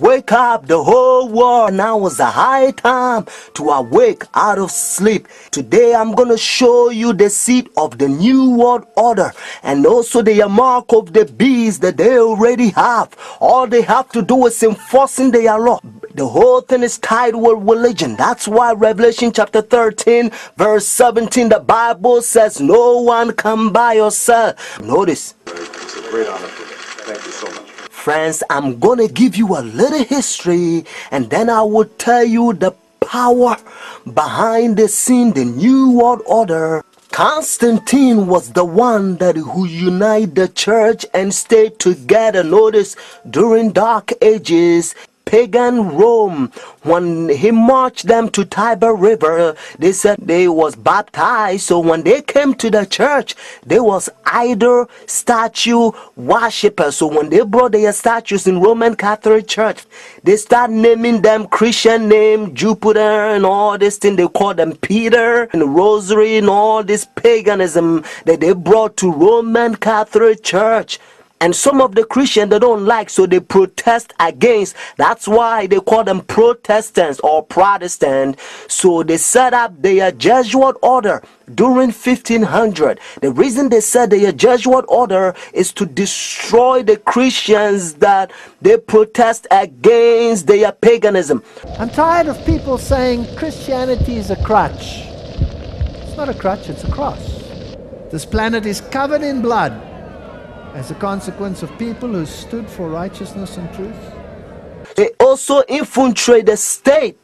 wake up the whole world. Now is the high time to awake out of sleep. Today I'm gonna show you the seed of the new world order and also the mark of the beast that they already have. All they have to do is enforcing their law. The whole thing is tied with religion. That's why Revelation chapter 13, verse 17, the Bible says, No one come by yourself. Notice. It's a great honor for. Thank you so much. Friends, I'm gonna give you a little history and then I will tell you the power behind the scene, the new world order. Constantine was the one that who united the church and stayed together. Notice during dark ages, pagan Rome, when he marched them to Tiber River, they said they was baptized. So when they came to the church, they was idol statue worshippers. So when they brought their statues in Roman Catholic Church, they start naming them Christian name, Jupiter and all this thing. They call them Peter and Rosary and all this paganism that they brought to Roman Catholic Church and some of the Christians they don't like, so they protest against. That's why they call them Protestants or Protestant. So they set up their Jesuit order during 1500. The reason they said their Jesuit order is to destroy the Christians that they protest against their paganism. I'm tired of people saying Christianity is a crutch. It's not a crutch, it's a cross. This planet is covered in blood as a consequence of people who stood for righteousness and truth. They also infiltrate the state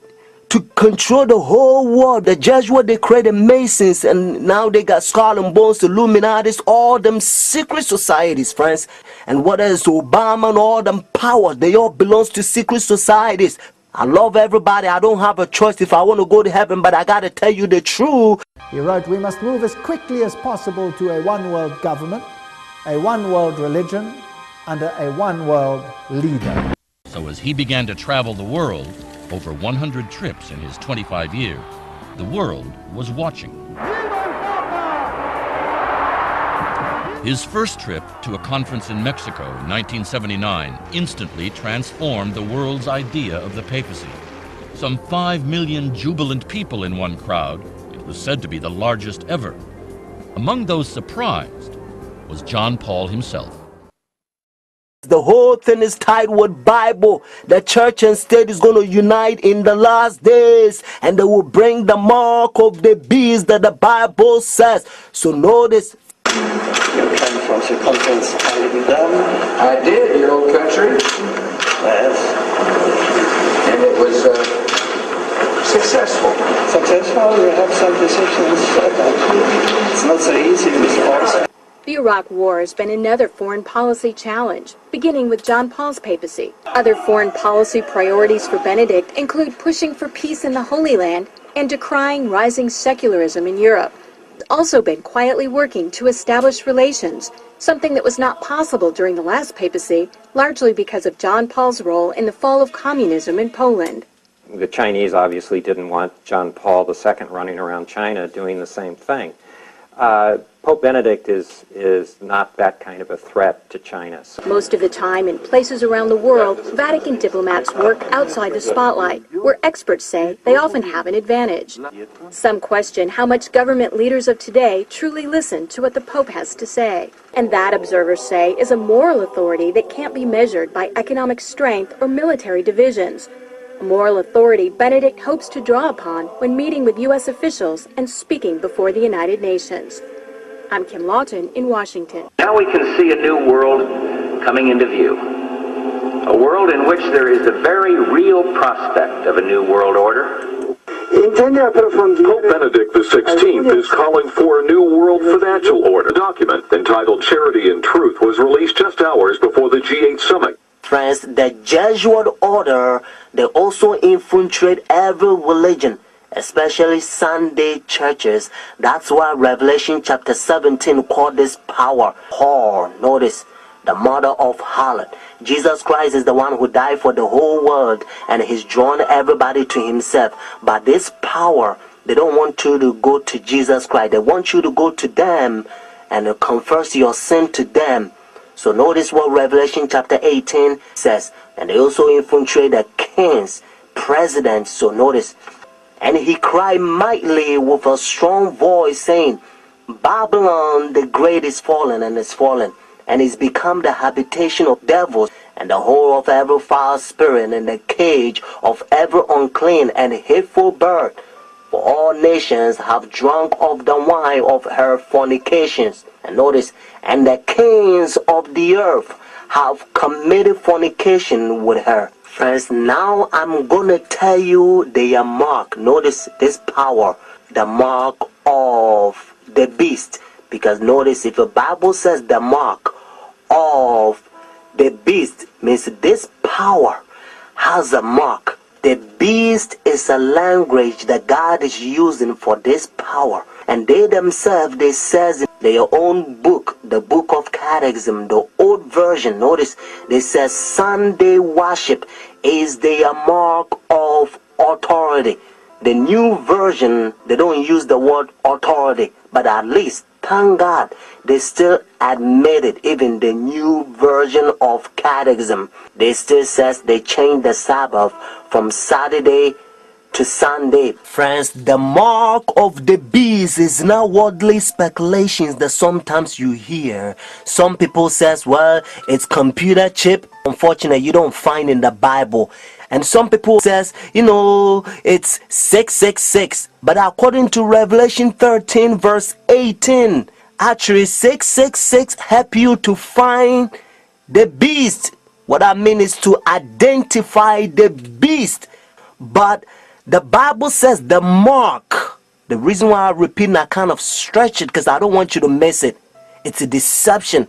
to control the whole world. The Jesuit they created Masons, and now they got Skull and Bones, Illuminatis, all them secret societies, friends. And what else? Obama and all them powers, they all belongs to secret societies. I love everybody. I don't have a choice if I want to go to heaven, but I gotta tell you the truth. He wrote, We must move as quickly as possible to a one world government, a one world religion, under a one world leader. So as he began to travel the world, over 100 trips in his 25 years, the world was watching. His first trip to a conference in Mexico in 1979 instantly transformed the world's idea of the papacy. Some 5 million jubilant people in one crowd, it was said to be the largest ever. Among those surprised was John Paul himself. The whole thing is tied with Bible. The church and state is going to unite in the last days and they will bring the mark of the beast that the Bible says. So notice You came from circumference Dam. I did, your old country, Yes. and it was uh, successful. Successful, you have some decisions. It's not so easy in this course. The Iraq War has been another foreign policy challenge, beginning with John Paul's papacy. Other foreign policy priorities for Benedict include pushing for peace in the Holy Land and decrying rising secularism in Europe. He's also been quietly working to establish relations, something that was not possible during the last papacy, largely because of John Paul's role in the fall of communism in Poland. The Chinese obviously didn't want John Paul II running around China doing the same thing. Uh, Pope Benedict is, is not that kind of a threat to China. Most of the time, in places around the world, Vatican diplomats work outside the spotlight, where experts say they often have an advantage. Some question how much government leaders of today truly listen to what the Pope has to say. And that, observers say, is a moral authority that can't be measured by economic strength or military divisions. A moral authority Benedict hopes to draw upon when meeting with U.S. officials and speaking before the United Nations. I'm Kim Lawton in Washington. Now we can see a new world coming into view. A world in which there is a very real prospect of a new world order. Pope Benedict XVI is calling for a new world financial order. A document entitled Charity and Truth was released just hours before the G8 summit. friends, the Jesuit order, they also infiltrate every religion, especially Sunday churches. That's why Revelation chapter 17 called this power whore. Notice the mother of harlot. Jesus Christ is the one who died for the whole world and he's drawn everybody to himself. But this power, they don't want you to go to Jesus Christ. They want you to go to them and confess your sin to them So notice what Revelation chapter 18 says. And they also infiltrate the kings, presidents. So notice. And he cried mightily with a strong voice, saying, Babylon the great is fallen and is fallen, and is become the habitation of devils, and the hole of every foul spirit, and the cage of every unclean and hateful bird. For all nations have drunk of the wine of her fornications. And notice, and the kings of the earth have committed fornication with her. Friends, now I'm gonna tell you their mark. Notice this power, the mark of the beast. Because notice if the Bible says the mark of the beast means this power has a mark. Beast is a language that God is using for this power. And they themselves, they says in their own book, the book of catechism, the old version, notice they says Sunday worship is their mark of authority. The new version, they don't use the word authority, but at least thank God they still admit it. Even the new version of catechism, they still says they changed the Sabbath from Saturday to Sunday. Friends, the mark of the beast is not worldly speculations that sometimes you hear. Some people says, well, it's computer chip. Unfortunately, you don't find in the Bible. And some people says, you know, it's 666. But according to Revelation 13 verse 18, actually 666 help you to find the beast. What I mean is to identify the beast. But the Bible says the mark. The reason why I repeat and I kind of stretch it because I don't want you to miss it. It's a deception.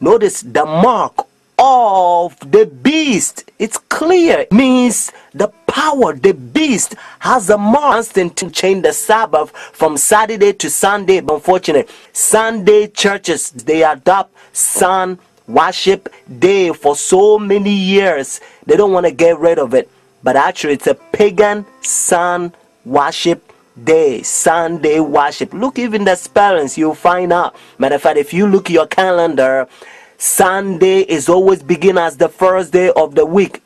Notice the mark of the beast. It's clear. Means the power, the beast has a mark to change the Sabbath from Saturday to Sunday. But unfortunately, Sunday churches they adopt sun worship day for so many years. They don't want to get rid of it. But actually, it's a pagan sun worship day, Sunday worship. Look even the spellings, you'll find out. Matter of fact, if you look your calendar, Sunday is always begin as the first day of the week.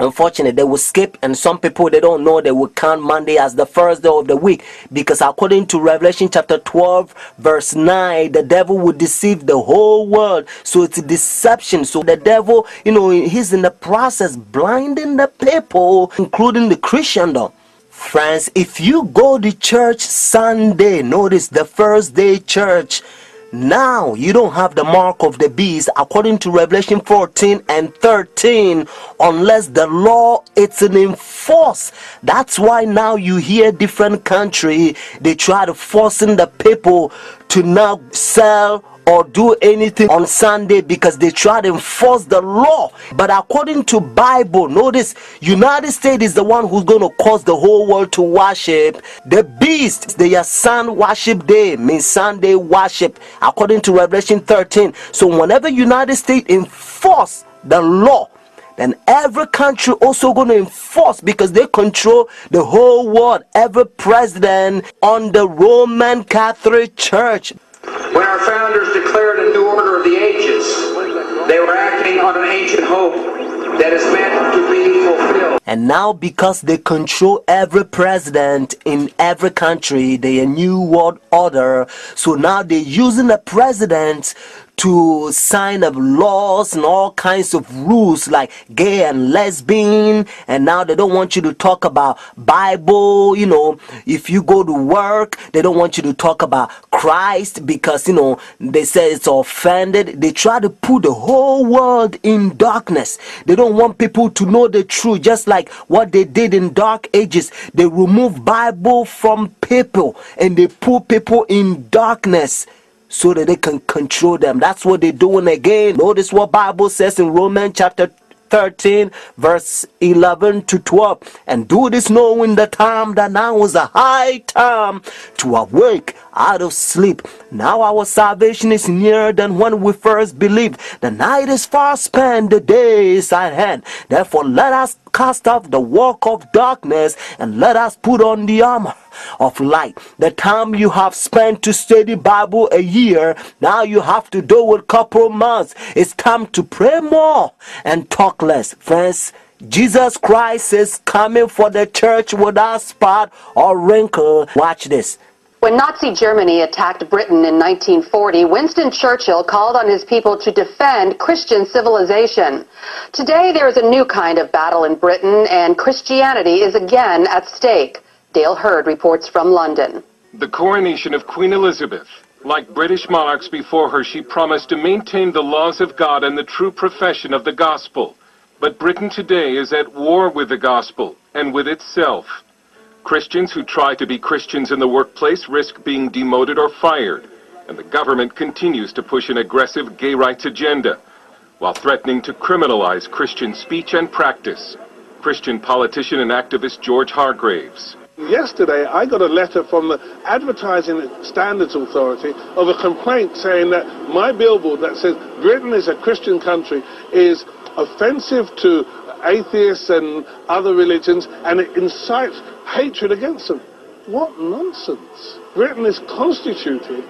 Unfortunately, they will skip, and some people they don't know they will count Monday as the first day of the week because according to Revelation chapter 12, verse 9, the devil will deceive the whole world. So it's a deception. So the devil, you know, he's in the process blinding the people, including the Christendom. Friends, if you go to church Sunday, notice the first day church now you don't have the mark of the beast according to Revelation 14 and 13 unless the law it's an enforce. That's why now you hear different country they try to forcing the people to now sell or do anything on Sunday because they try to enforce the law. But according to Bible, notice United States is the one who's going to cause the whole world to worship the beast. Their sun worship day means Sunday worship according to Revelation 13. So whenever United States enforce the law, then every country also going to enforce because they control the whole world every president on the roman catholic church order of the ages, they were acting on an ancient hope that is meant to be fulfilled. And now, because they control every president in every country, they a new world order. So now they're using the president to sign up laws and all kinds of rules like gay and lesbian and now they don't want you to talk about bible you know. If you go to work they don't want you to talk about christ because you know they say it's offended. They try to put the whole world in darkness. They don't want people to know the truth just like what they did in dark ages. They remove bible from people and they put people in darkness so that they can control them. That's what they're doing again. Notice what Bible says in Romans chapter 13 verse 11 to 12 and do this knowing the time that now is a high time to awake out of sleep. Now our salvation is nearer than when we first believed. The night is far spent the day is at hand. Therefore let us cast off the work of darkness and let us put on the armor of light. The time you have spent to study Bible a year, now you have to do it couple months. It's time to pray more and talk less. Friends, Jesus Christ is coming for the church without spot or wrinkle. Watch this. When Nazi Germany attacked Britain in 1940, Winston Churchill called on his people to defend Christian civilization. Today there is a new kind of battle in Britain and Christianity is again at stake. Dale Hurd reports from London. The coronation of Queen Elizabeth. Like British monarchs before her, she promised to maintain the laws of God and the true profession of the gospel. But Britain today is at war with the gospel and with itself. Christians who try to be Christians in the workplace risk being demoted or fired, and the government continues to push an aggressive gay rights agenda while threatening to criminalize Christian speech and practice. Christian politician and activist George Hargreaves. Yesterday, I got a letter from the Advertising Standards Authority of a complaint saying that my billboard that says Britain is a Christian country is offensive to atheists and other religions and it incites hatred against them. What nonsense. Britain is constituted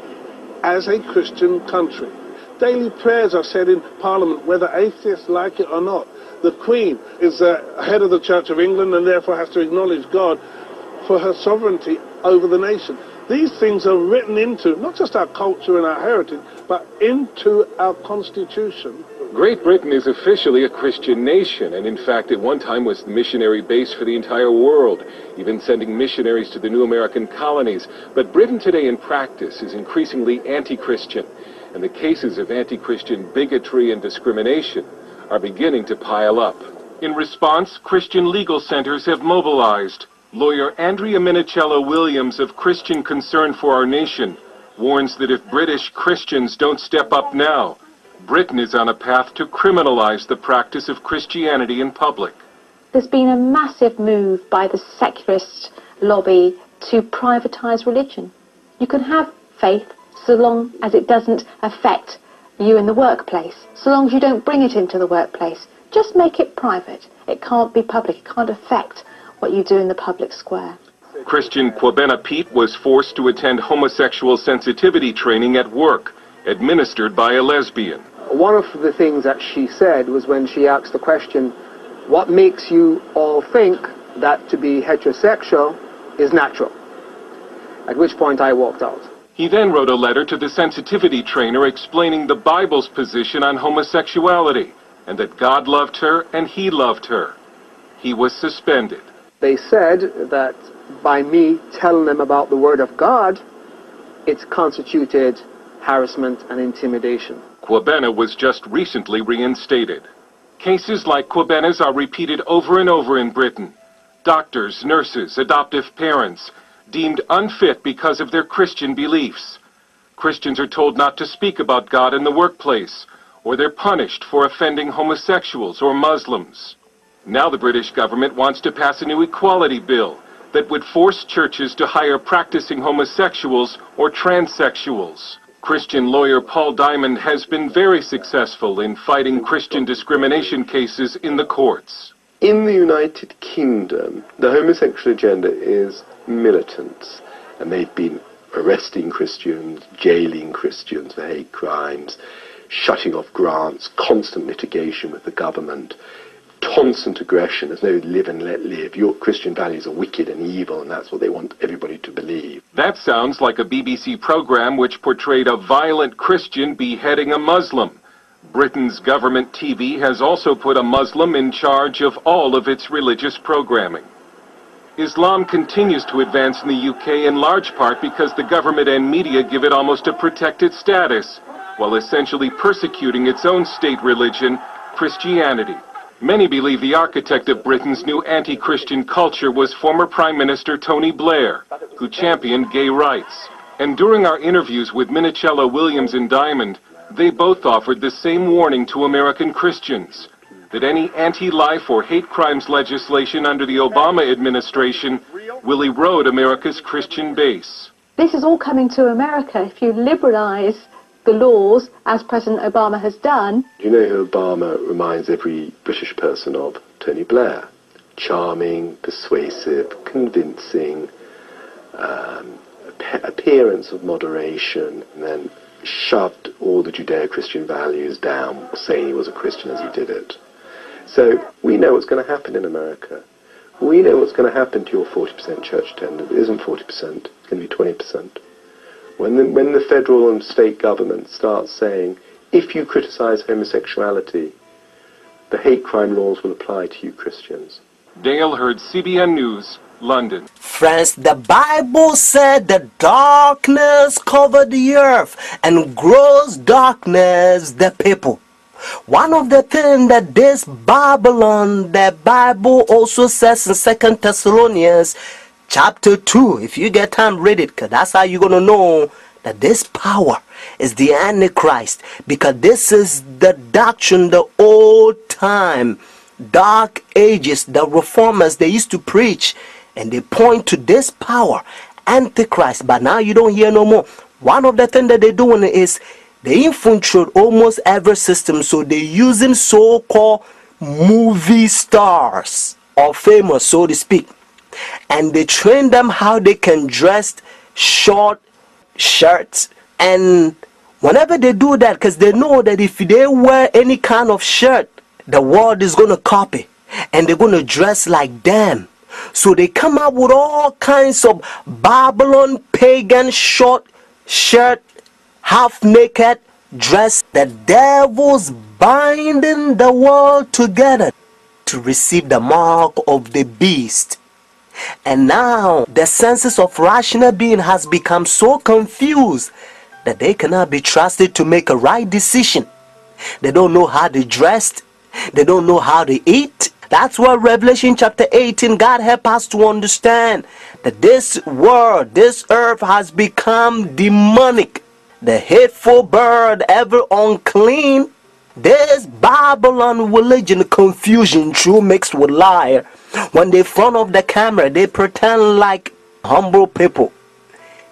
as a Christian country. Daily prayers are said in Parliament, whether atheists like it or not. The Queen is the head of the Church of England and therefore has to acknowledge God for her sovereignty over the nation. These things are written into not just our culture and our heritage, but into our constitution. Great Britain is officially a Christian nation, and in fact, at one time was the missionary base for the entire world, even sending missionaries to the new American colonies. But Britain today, in practice, is increasingly anti Christian, and the cases of anti Christian bigotry and discrimination are beginning to pile up. In response, Christian legal centers have mobilized. Lawyer Andrea Minichiello Williams of Christian Concern for Our Nation warns that if British Christians don't step up now, Britain is on a path to criminalize the practice of Christianity in public. There's been a massive move by the secularist lobby to privatise religion. You can have faith so long as it doesn't affect you in the workplace, so long as you don't bring it into the workplace. Just make it private. It can't be public. It can't affect what you do in the public square. Christian Kwabena Peat was forced to attend homosexual sensitivity training at work, administered by a lesbian. One of the things that she said was when she asked the question, what makes you all think that to be heterosexual is natural? At which point I walked out. He then wrote a letter to the sensitivity trainer explaining the Bible's position on homosexuality and that God loved her and he loved her. He was suspended. They said that by me telling them about the Word of God, it's constituted harassment and intimidation. Kwabena was just recently reinstated. Cases like Kwabena's are repeated over and over in Britain. Doctors, nurses, adoptive parents, deemed unfit because of their Christian beliefs. Christians are told not to speak about God in the workplace, or they're punished for offending homosexuals or Muslims. Now the British government wants to pass a new equality bill that would force churches to hire practicing homosexuals or transsexuals. Christian lawyer Paul Diamond has been very successful in fighting Christian discrimination cases in the courts. In the United Kingdom, the homosexual agenda is militant, and they've been arresting Christians, jailing Christians for hate crimes, shutting off grants, constant litigation with the government, constant aggression. There's no live and let live. Your Christian values are wicked and evil, and that's what they want everybody to believe. That sounds like a BBC program which portrayed a violent Christian beheading a Muslim. Britain's government TV has also put a Muslim in charge of all of its religious programming. Islam continues to advance in the UK in large part because the government and media give it almost a protected status, while essentially persecuting its own state religion, Christianity. Many believe the architect of Britain's new anti-Christian culture was former Prime Minister Tony Blair, who championed gay rights. And during our interviews with Minichiello Williams and Diamond, they both offered the same warning to American Christians that any anti-life or hate crimes legislation under the Obama administration will erode America's Christian base. This is all coming to America. If you liberalize the laws, as President Obama has done. Do you know who Obama reminds every British person of? Tony Blair. Charming, persuasive, convincing, um, appearance of moderation, and then shoved all the Judeo-Christian values down, saying he was a Christian as he did it. So we know what's going to happen in America. We know what's going to happen to your 40% church attendance. It isn't 40%. It's going to be 20%. When the, when the federal and state government starts saying, if you criticize homosexuality, the hate crime laws will apply to you Christians. Dale Hurd, CBN News, London. Friends, the Bible said the darkness covered the earth and gross darkness the people. One of the things that this Babylon, the Bible also says in Second Thessalonians chapter 2, if you get time, read it, because that's how you're going to know that this power is the Antichrist, because this is the doctrine, the old time, dark ages, the reformers, they used to preach, and they point to this power, Antichrist, but now you don't hear no more. One of the things that they're doing is they infiltrate almost every system, so they're using so-called movie stars or famous, so to speak, and they train them how they can dress short shirts and whenever they do that because they know that if they wear any kind of shirt the world is going to copy and they're going to dress like them. So they come up with all kinds of babylon pagan short shirt half naked dress the devil's binding the world together to receive the mark of the beast and now the senses of rational being has become so confused that they cannot be trusted to make a right decision. They don't know how they dressed. They don't know how they eat. That's why Revelation chapter 18, God help us to understand that this world, this earth has become demonic. The hateful bird, ever unclean. This Babylon religion confusion, true mixed with liar. When they front of the camera, they pretend like humble people.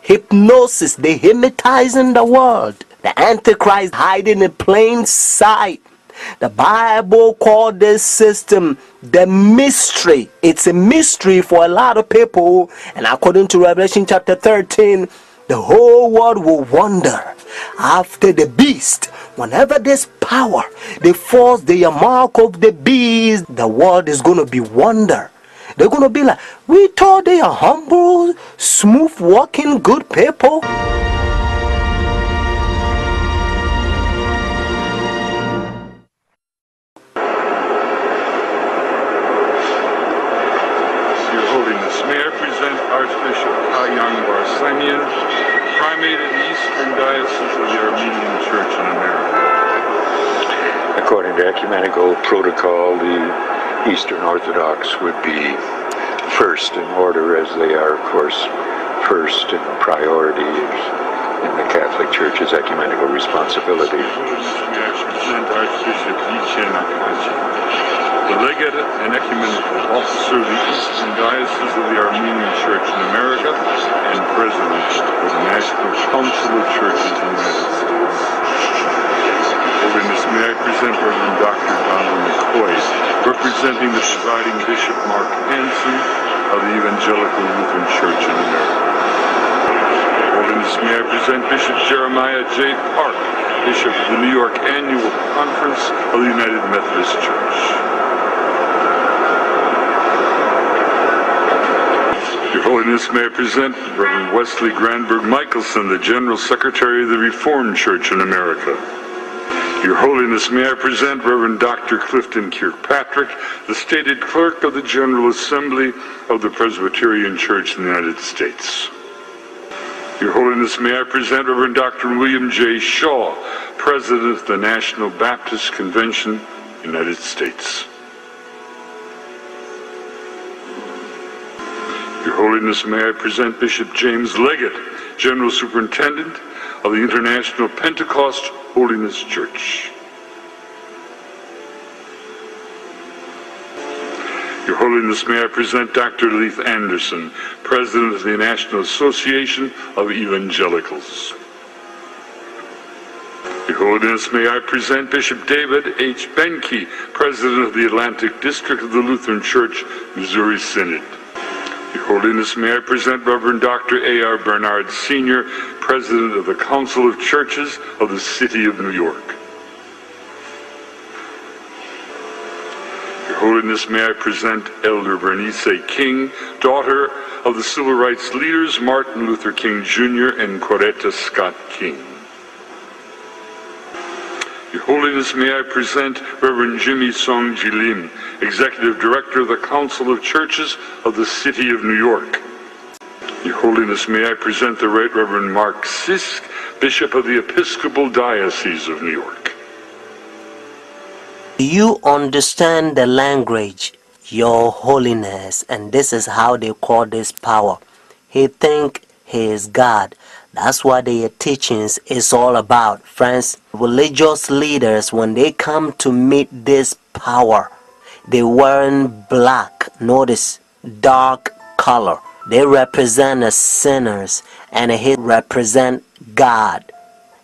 Hypnosis, they hypnotizing the world. The Antichrist hiding in plain sight. The Bible called this system the mystery. It's a mystery for a lot of people. And according to Revelation chapter 13, the whole world will wonder after the beast. Whenever this power, they force the mark of the beast, the world is going to be wonder. They're going to be like, we thought they are humble, smooth walking, good people. Eastern Diocese of the Armenian Church in America. According to ecumenical protocol, the Eastern Orthodox would be first in order, as they are, of course, first in priority in the Catholic Church's ecumenical responsibility. The legate and ecumenical officer of the Eastern Diocese of the Armenian Church in America and president of the National Council of Churches in the United States. Holiness, may I present Reverend Dr. Donald McCoy, representing the presiding Bishop Mark Hanson of the Evangelical Lutheran Church in America. Holiness, may I present Bishop Jeremiah J. Park, Bishop of the New York Annual Conference of the United Methodist Church. Your Holiness, may I present Reverend Wesley Granberg Michaelson, the General Secretary of the Reformed Church in America. Your Holiness, may I present Reverend Dr. Clifton Kirkpatrick, the stated clerk of the General Assembly of the Presbyterian Church in the United States. Your Holiness, may I present Reverend Dr. William J. Shaw, President of the National Baptist Convention, United States. Your Holiness, may I present Bishop James Leggett, General Superintendent of the International Pentecost Holiness Church. Your Holiness, may I present Dr. Leith Anderson, President of the National Association of Evangelicals. Your Holiness, may I present Bishop David H. Benke, President of the Atlantic District of the Lutheran Church, Missouri Synod. Your Holiness, may I present Reverend Dr. A.R. Bernard Sr., President of the Council of Churches of the City of New York. Holiness, may I present Elder Bernice King, daughter of the civil rights leaders Martin Luther King Jr. and Coretta Scott King. Your Holiness, may I present Reverend Jimmy Song Jilim, Executive Director of the Council of Churches of the City of New York. Your Holiness, may I present the Right Reverend Mark Sisk, Bishop of the Episcopal Diocese of New York. You understand the language, Your Holiness? And this is how they call this power. He think he is God. That's what their teachings is all about. Friends, religious leaders, when they come to meet this power, they wearing black. Notice, dark color. They represent the sinners and he represent God.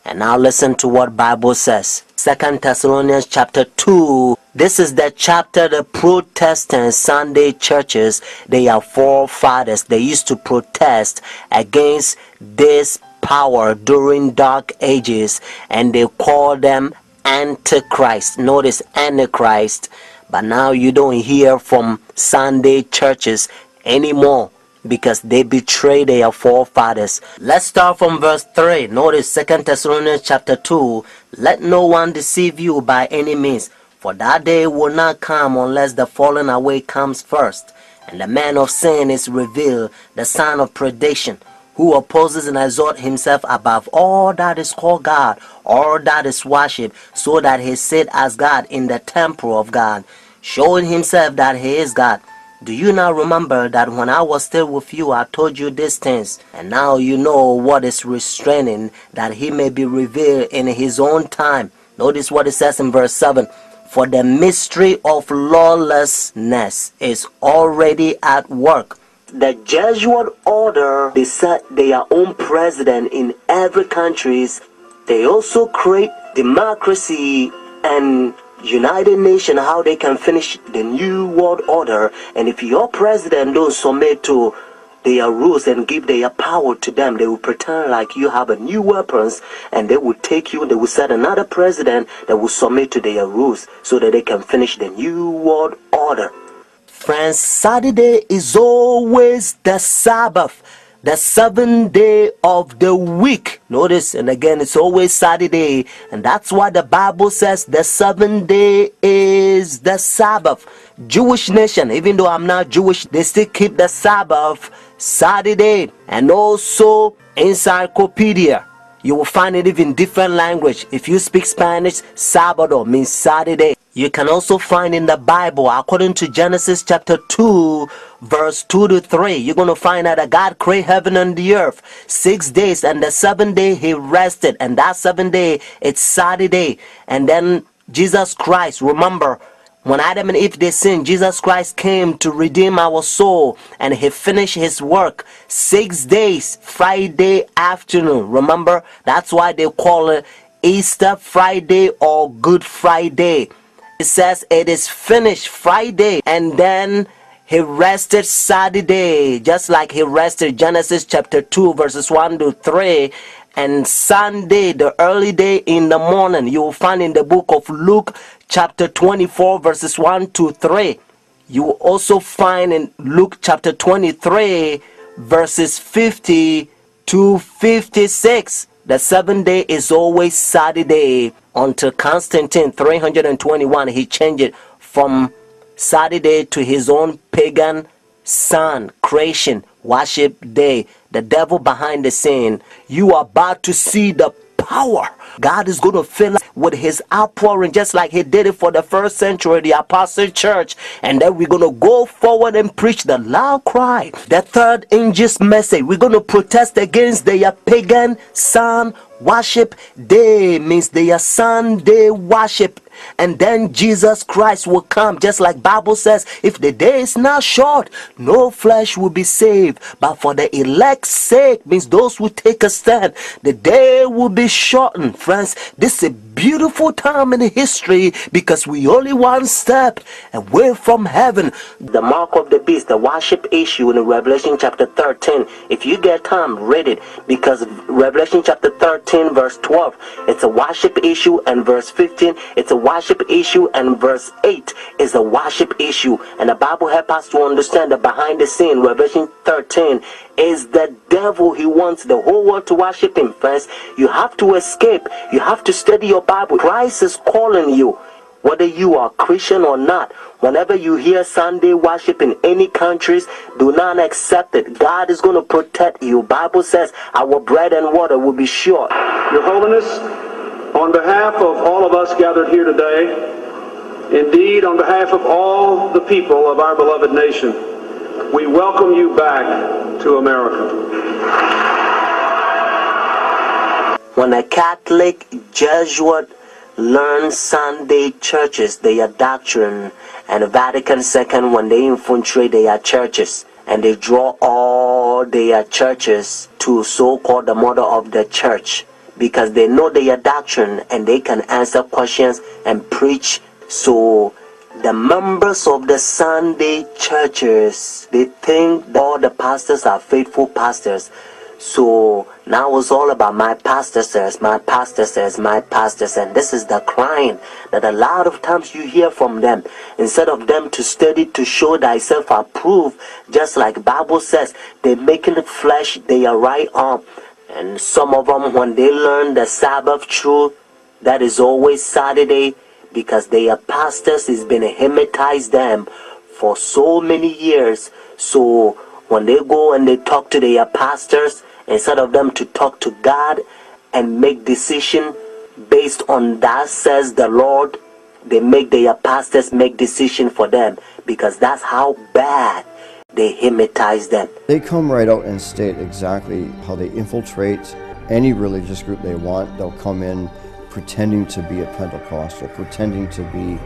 And now listen to what Bible says. Second Thessalonians chapter 2. This is the chapter the Protestant Sunday churches, they are forefathers. They used to protest against this power during dark ages and they call them Antichrist. Notice Antichrist. But now you don't hear from Sunday churches anymore because they betray their forefathers. Let's start from verse 3. Notice 2 Thessalonians chapter 2. Let no one deceive you by any means, for that day will not come unless the falling away comes first, and the man of sin is revealed, the son of perdition, who opposes and exalts himself above all that is called God, all that is worshipped, so that he sit as God in the temple of God, showing himself that he is God. Do you now remember that when I was still with you, I told you these things, and now you know what is restraining, that he may be revealed in his own time? Notice what it says in verse 7 For the mystery of lawlessness is already at work. The Jesuit order, they set their own president in every countries. They also create democracy and United Nations how they can finish the new world order. And if your president don't submit to their rules and give their power to them they will pretend like you have a new weapons and they will take you they will set another president that will submit to their rules so that they can finish the new world order. Friends saturday is always the sabbath the seventh day of the week. Notice, and again, it's always Saturday, and that's why the Bible says the seventh day is the Sabbath. Jewish nation, even though I'm not Jewish, they still keep the Sabbath Saturday, and also encyclopedia. You will find it even different language. If you speak Spanish, Sabado means Saturday. You can also find in the Bible, according to Genesis chapter 2, verse 2 to 3, you're going to find out that God created heaven and the earth six days, and the seventh day he rested, and that seventh day it's Saturday. And then Jesus Christ, remember, when Adam and Eve they sinned, Jesus Christ came to redeem our soul and he finished his work six days, Friday afternoon. Remember, that's why they call it Easter Friday or Good Friday. It says it is finished Friday and then he rested Saturday, just like he rested Genesis chapter 2, verses 1 to 3 and Sunday, the early day in the morning. You will find in the book of Luke, chapter 24, verses 1 to 3. You will also find in Luke chapter 23, verses 50 to 56. The seventh day is always Saturday until Constantine 321. He changed it from Saturday to his own pagan sun creation worship day the devil behind the scene you are about to see the power god is going to fill us with his outpouring just like he did it for the first century the apostle church and then we're going to go forward and preach the loud cry the third angel's message we're going to protest against their pagan sun worship day means their sun. Sunday worship and then Jesus Christ will come just like Bible says if the day is not short no flesh will be saved. But for the elect's sake means those who take a stand the day will be shortened. Friends this is a beautiful time in history because we only one step away from heaven. The mark of the beast the worship issue in Revelation chapter 13 if you get time read it because Revelation chapter 13 verse 12 it's a worship issue and verse 15 it's a worship issue and verse 8 is a worship issue. And the bible helps us to understand that behind the scene. Revelation 13 is the devil. He wants the whole world to worship him friends you have to escape. You have to study your bible. Christ is calling you. Whether you are Christian or not, whenever you hear Sunday worship in any countries, do not accept it. God is going to protect you. Bible says our bread and water will be sure. Your Holiness, on behalf of all of us gathered here today, indeed on behalf of all the people of our beloved nation, we welcome you back to America. When a Catholic Jesuit learns Sunday churches, their doctrine, and Vatican II, when they infiltrate their churches, and they draw all their churches to so-called the mother of the church because they know their doctrine and they can answer questions and preach so the members of the Sunday churches they think all the pastors are faithful pastors so now it's all about my pastor says, my pastor says, my pastor says. And this is the crying that a lot of times you hear from them. Instead of them to study to show thyself approved, just like Bible says, they making the flesh their right arm. And some of them, when they learn the Sabbath truth, that is always Saturday, because their pastors has been hypnotize them for so many years. So when they go and they talk to their pastors, instead of them to talk to God and make decision based on that says the Lord, they make their pastors make decision for them because that's how bad they hypnotize them. They come right out and state exactly how they infiltrate any religious group they want. They'll come in pretending to be a Pentecostal, pretending to be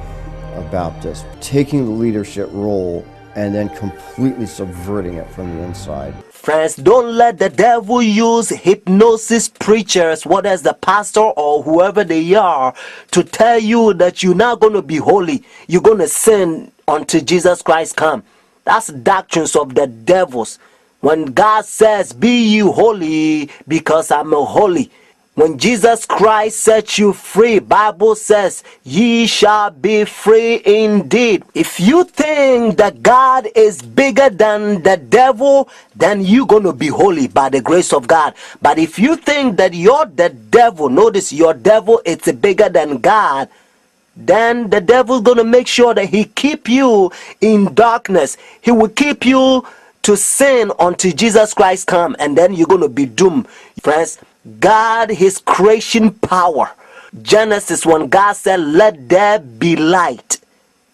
a Baptist, taking the leadership role and then completely subverting it from the inside. Friends, don't let the devil use hypnosis preachers, whether it's the pastor or whoever they are, to tell you that you're not going to be holy. You're going to sin until Jesus Christ come. That's doctrines of the devils. When God says, Be you holy because I'm holy. When Jesus Christ set you free, Bible says, ye shall be free indeed. If you think that God is bigger than the devil, then you're going to be holy by the grace of God. But if you think that you're the devil, notice your devil is bigger than God, then the devil's going to make sure that he keep you in darkness. He will keep you to sin until Jesus Christ come and then you're going to be doomed. Friends, God, His creation power. Genesis, when God said, Let there be light,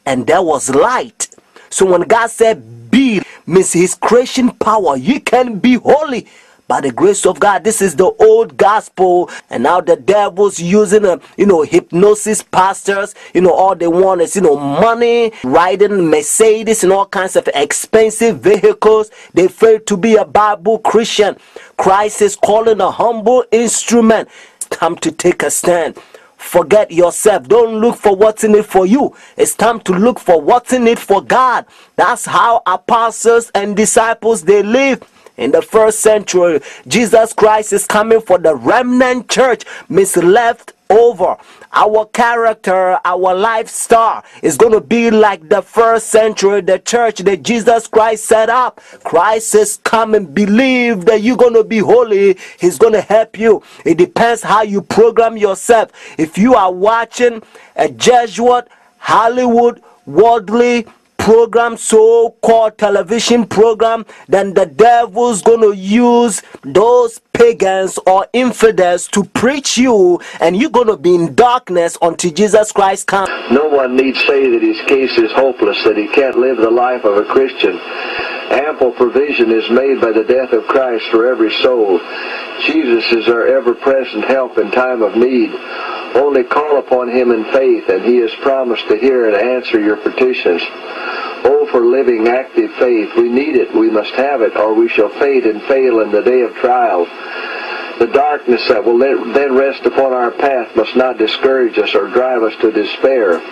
and there was light. So when God said, Be, means His creation power, you can be holy by the grace of God. This is the old gospel, and now the devil's using a you know hypnosis pastors. You know all they want is you know money, riding Mercedes and all kinds of expensive vehicles. They fail to be a Bible Christian. Christ is calling a humble instrument. It's time to take a stand. Forget yourself. Don't look for what's in it for you. It's time to look for what's in it for God. That's how apostles and disciples they live in the first century. Jesus Christ is coming for the remnant church, misleft over. Our character, our lifestyle is going to be like the first century, the church that Jesus Christ set up. Christ is coming. Believe that you're going to be holy. He's going to help you. It depends how you program yourself. If you are watching a Jesuit, Hollywood, worldly, program, so called television program, then the devil's gonna use those pagans or infidels to preach you, and you're gonna be in darkness until Jesus Christ comes. No one need say that his case is hopeless, that he can't live the life of a Christian. Ample provision is made by the death of Christ for every soul. Jesus is our ever-present help in time of need. Only call upon him in faith, and he has promised to hear and answer your petitions. Oh, for living active faith. We need it. We must have it, or we shall fade and fail in the day of trial. The darkness that will then rest upon our path must not discourage us or drive us to despair.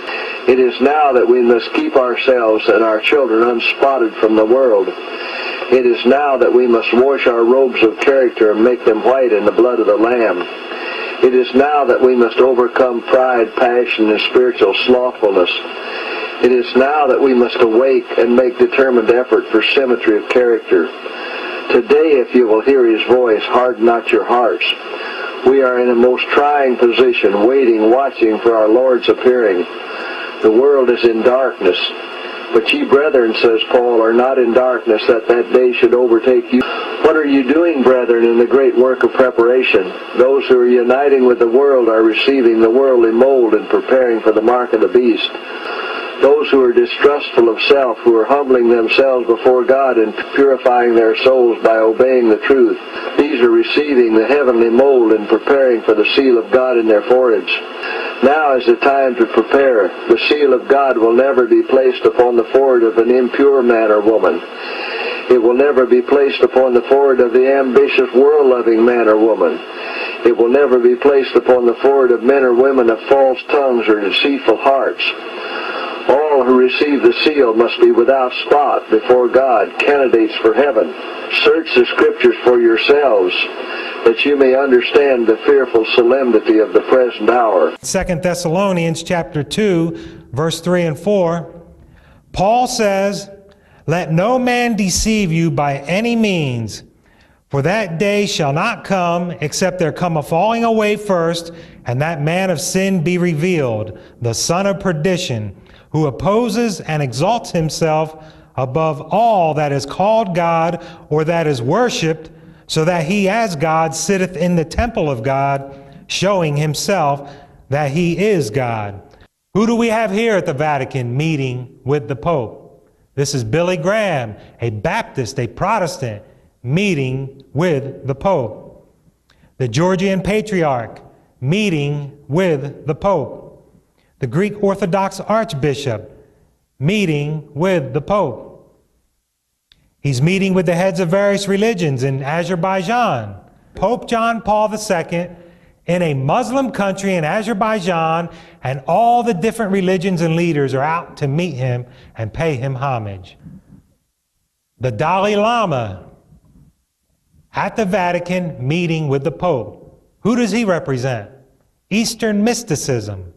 It is now that we must keep ourselves and our children unspotted from the world. It is now that we must wash our robes of character and make them white in the blood of the Lamb. It is now that we must overcome pride, passion, and spiritual slothfulness. It is now that we must awake and make determined effort for symmetry of character. Today, if you will hear his voice, harden not your hearts. We are in a most trying position, waiting, watching for our Lord's appearing. The world is in darkness. But ye brethren, says Paul, are not in darkness, that that day should overtake you. What are you doing, brethren, in the great work of preparation? Those who are uniting with the world are receiving the worldly mold and preparing for the mark of the beast those who are distrustful of self, who are humbling themselves before God and purifying their souls by obeying the truth. These are receiving the heavenly mold and preparing for the seal of God in their foreheads. Now is the time to prepare. The seal of God will never be placed upon the forehead of an impure man or woman. It will never be placed upon the forehead of the ambitious, world-loving man or woman. It will never be placed upon the forehead of men or women of false tongues or deceitful hearts. All who receive the seal must be without spot before God, candidates for heaven. Search the scriptures for yourselves that you may understand the fearful solemnity of the present hour. Second Thessalonians chapter 2, verse 3 and 4, Paul says, Let no man deceive you by any means, for that day shall not come except there come a falling away first, and that man of sin be revealed, the son of perdition who opposes and exalts himself above all that is called God or that is worshiped, so that he as God sitteth in the temple of God, showing himself that he is God. Who do we have here at the Vatican meeting with the Pope? This is Billy Graham, a Baptist, a Protestant, meeting with the Pope. The Georgian Patriarch meeting with the Pope the Greek Orthodox Archbishop, meeting with the Pope. He's meeting with the heads of various religions in Azerbaijan. Pope John Paul II in a Muslim country in Azerbaijan, and all the different religions and leaders are out to meet him and pay him homage. The Dalai Lama at the Vatican meeting with the Pope. Who does he represent? Eastern mysticism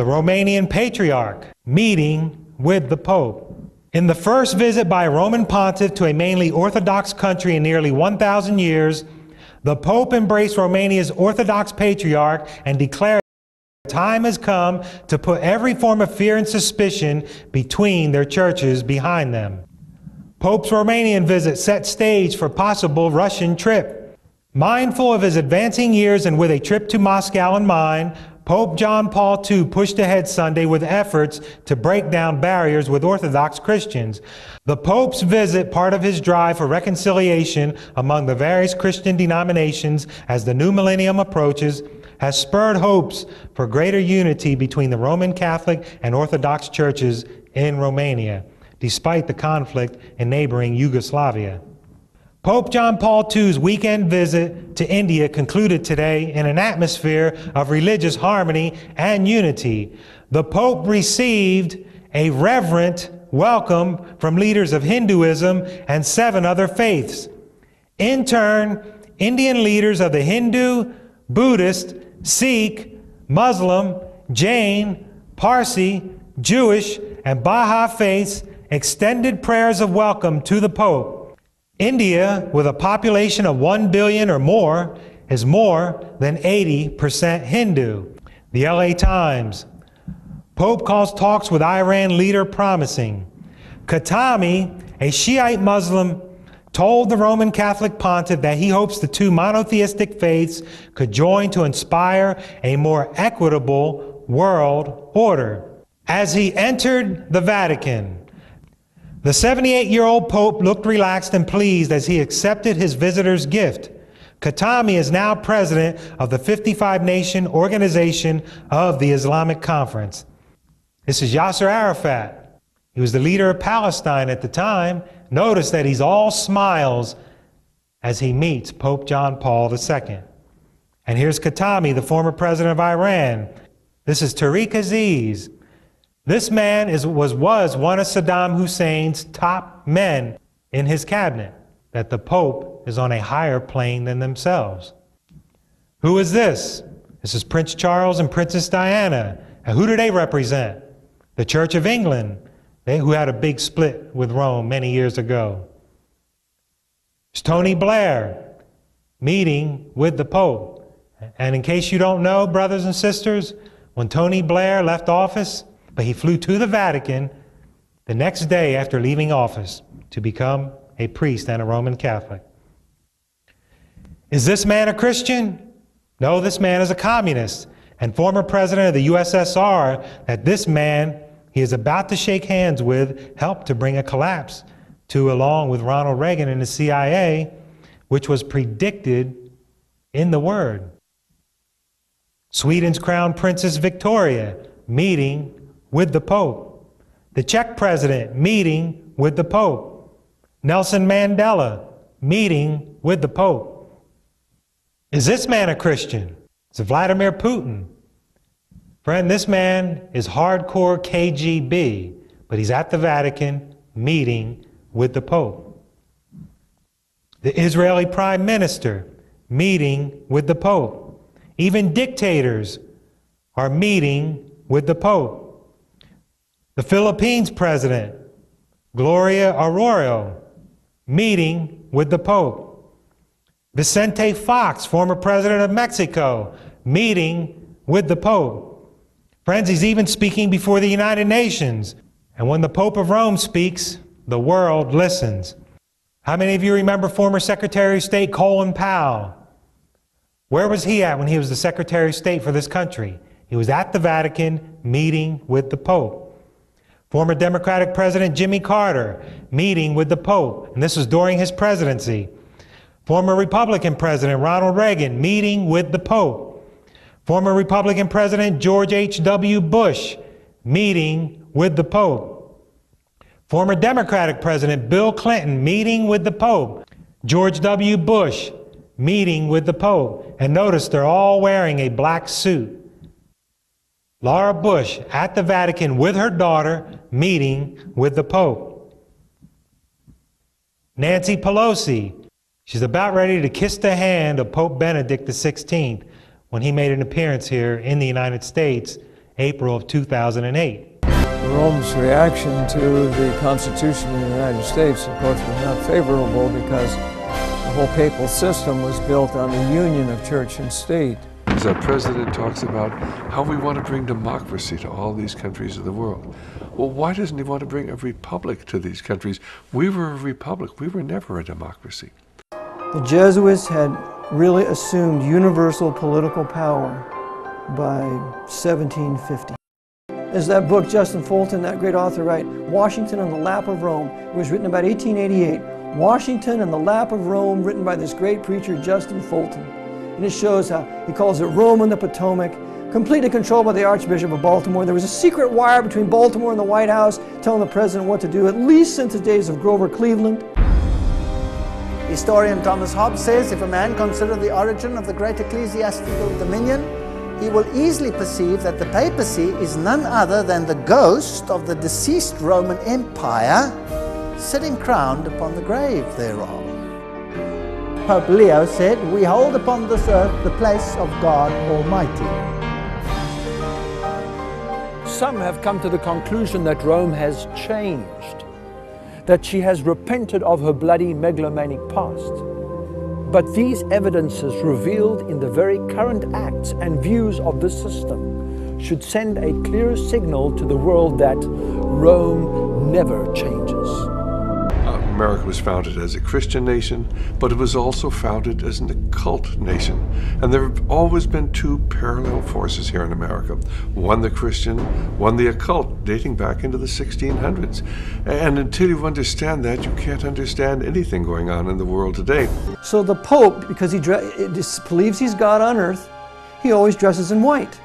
the Romanian Patriarch, meeting with the Pope. In the first visit by a Roman pontiff to a mainly Orthodox country in nearly 1,000 years, the Pope embraced Romania's Orthodox Patriarch and declared time has come to put every form of fear and suspicion between their churches behind them. Pope's Romanian visit set stage for possible Russian trip. Mindful of his advancing years and with a trip to Moscow in mind, Pope John Paul II pushed ahead Sunday with efforts to break down barriers with Orthodox Christians. The Pope's visit, part of his drive for reconciliation among the various Christian denominations as the new millennium approaches, has spurred hopes for greater unity between the Roman Catholic and Orthodox churches in Romania, despite the conflict in neighboring Yugoslavia. Pope John Paul II's weekend visit to India concluded today in an atmosphere of religious harmony and unity. The Pope received a reverent welcome from leaders of Hinduism and seven other faiths. In turn, Indian leaders of the Hindu, Buddhist, Sikh, Muslim, Jain, Parsi, Jewish, and Baha'i faiths extended prayers of welcome to the Pope. India, with a population of 1 billion or more, is more than 80% Hindu. The LA Times. Pope calls talks with Iran leader promising. Khatami, a Shiite Muslim, told the Roman Catholic pontiff that he hopes the two monotheistic faiths could join to inspire a more equitable world order. As he entered the Vatican, The 78 year old Pope looked relaxed and pleased as he accepted his visitor's gift. Khatami is now president of the 55 nation organization of the Islamic Conference. This is Yasser Arafat. He was the leader of Palestine at the time. Notice that he's all smiles as he meets Pope John Paul II. And here's Khatami, the former president of Iran. This is Tariq Aziz. This man is, was, was one of Saddam Hussein's top men in his cabinet, that the Pope is on a higher plane than themselves. Who is this? This is Prince Charles and Princess Diana. And who do they represent? The Church of England, they, who had a big split with Rome many years ago. It's Tony Blair meeting with the Pope. And in case you don't know, brothers and sisters, when Tony Blair left office, but he flew to the Vatican the next day after leaving office to become a priest and a Roman Catholic. Is this man a Christian? No, this man is a communist and former president of the USSR that this man he is about to shake hands with helped to bring a collapse to along with Ronald Reagan and the CIA, which was predicted in the Word. Sweden's Crown Princess Victoria meeting with the Pope. The Czech president meeting with the Pope. Nelson Mandela meeting with the Pope. Is this man a Christian? It's Vladimir Putin. Friend, this man is hardcore KGB, but he's at the Vatican meeting with the Pope. The Israeli prime minister meeting with the Pope. Even dictators are meeting with the Pope. The Philippines president, Gloria Arroyo, meeting with the Pope. Vicente Fox, former president of Mexico, meeting with the Pope. Friends, he's even speaking before the United Nations. And when the Pope of Rome speaks, the world listens. How many of you remember former Secretary of State Colin Powell? Where was he at when he was the Secretary of State for this country? He was at the Vatican meeting with the Pope. Former Democratic President Jimmy Carter meeting with the Pope, and this was during his presidency. Former Republican President Ronald Reagan meeting with the Pope. Former Republican President George H.W. Bush meeting with the Pope. Former Democratic President Bill Clinton meeting with the Pope. George W. Bush meeting with the Pope. And notice they're all wearing a black suit. Laura Bush at the Vatican with her daughter meeting with the Pope. Nancy Pelosi, she's about ready to kiss the hand of Pope Benedict XVI when he made an appearance here in the United States, April of 2008. Rome's reaction to the Constitution of the United States, of course, was not favorable because the whole papal system was built on the union of church and state. As our president talks about how we want to bring democracy to all these countries of the world. Well, why doesn't he want to bring a republic to these countries? We were a republic. We were never a democracy. The Jesuits had really assumed universal political power by 1750. As that book, Justin Fulton, that great author, write, Washington on the Lap of Rome. It was written about 1888. Washington and the Lap of Rome, written by this great preacher, Justin Fulton. And it shows how he calls it Rome and the Potomac, completely controlled by the Archbishop of Baltimore. There was a secret wire between Baltimore and the White House telling the president what to do, at least since the days of Grover Cleveland. Historian Thomas Hobbes says if a man consider the origin of the great ecclesiastical dominion, he will easily perceive that the papacy is none other than the ghost of the deceased Roman Empire sitting crowned upon the grave thereof. Pope Leo said, We hold upon this earth the place of God Almighty. Some have come to the conclusion that Rome has changed, that she has repented of her bloody megalomaniac past. But these evidences revealed in the very current acts and views of this system should send a clear signal to the world that Rome never changes America was founded as a Christian nation, but it was also founded as an occult nation. And there have always been two parallel forces here in America one the Christian, one the occult, dating back into the 1600s. And until you understand that, you can't understand anything going on in the world today. So the Pope, because he believes he's God on earth, he always dresses in white.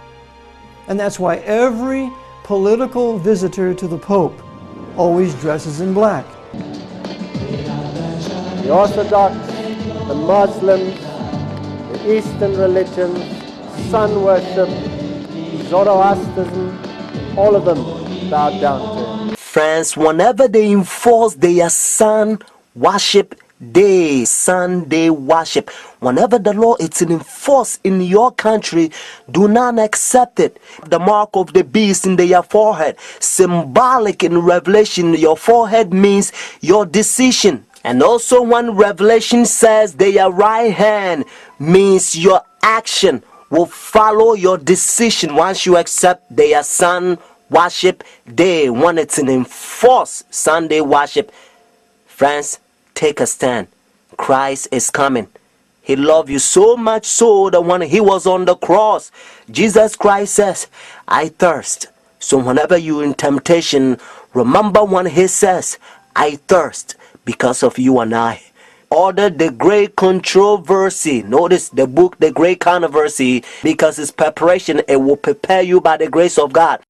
And that's why every political visitor to the Pope always dresses in black. The Orthodox, the Muslims, the Eastern religions, sun worship, Zoroastrianism, all of them bow down to him. Friends, whenever they enforce their sun worship day, Sunday worship. Whenever the law is enforced in your country, do not accept it. The mark of the beast in your forehead, symbolic in Revelation, your forehead means your decision. And also, when Revelation says their right hand means your action will follow your decision once you accept their sun worship day when it's an enforced Sunday worship. Friends, take a stand. Christ is coming. He loved you so much so that when he was on the cross, Jesus Christ says, I thirst. So whenever you're in temptation, remember when he says, I thirst because of you and I. Order the great controversy. Notice the book, The Great Controversy, because it's preparation. It will prepare you by the grace of God.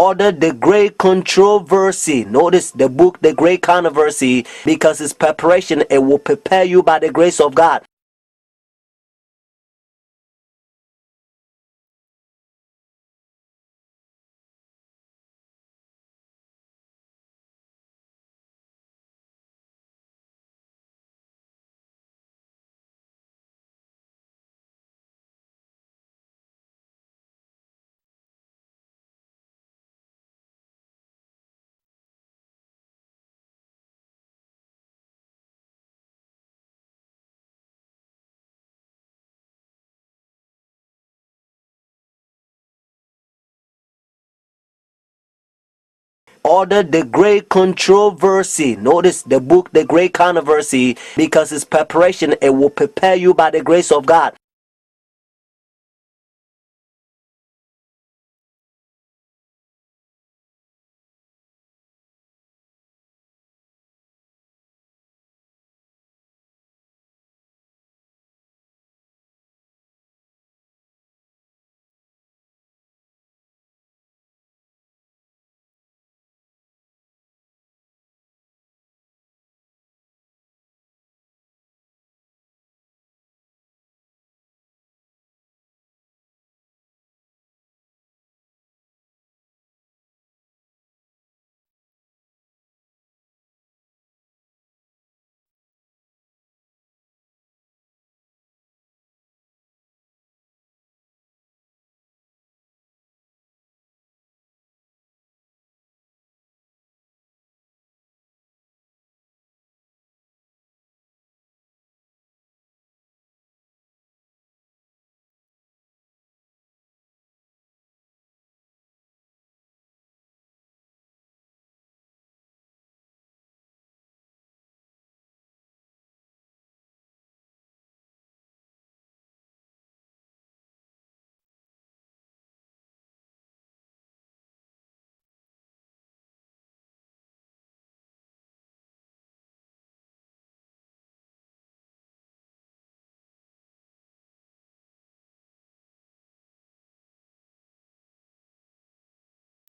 Order the great controversy. Notice the book, The Great Controversy, because it's preparation. It will prepare you by the grace of God. The great controversy. Notice the book, The Great Controversy, because it's preparation. It will prepare you by the grace of God.